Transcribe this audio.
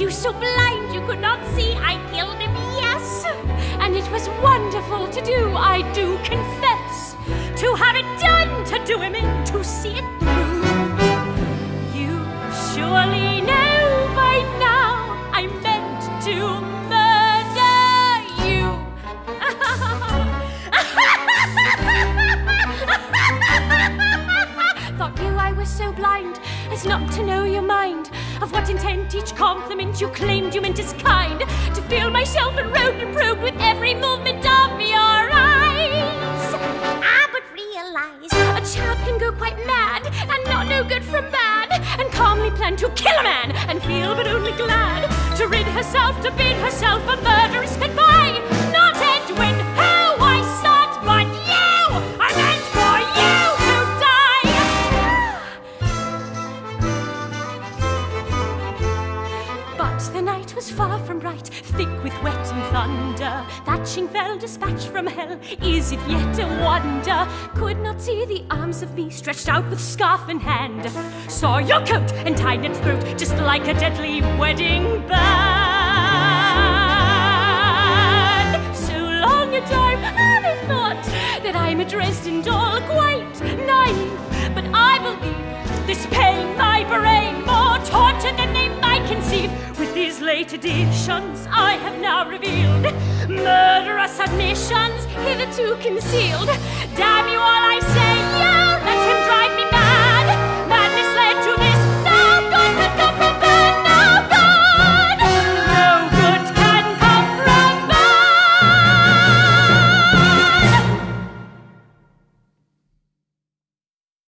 you so blind you could not see? I was so blind as not to know your mind. Of what intent each compliment you claimed you meant is kind. To feel myself enrobed and probed with every movement of your eyes. Ah, but realize a chap can go quite mad and not know good from bad. And calmly plan to kill a man and feel the night was far from bright, thick with wet and thunder. Thatching fell dispatch from hell. Is it yet a wonder? Could not see the arms of me stretched out with scarf in hand. Saw your coat and tied its throat just like a deadly wedding band. So long a time have I thought that I'm a Dresden doll, quite naive. But I believe this pain additions I have now revealed murderous admissions hitherto concealed. Damn you all, I say,